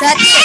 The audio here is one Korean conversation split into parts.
Соответственно,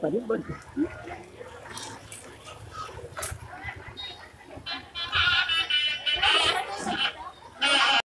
Panibon.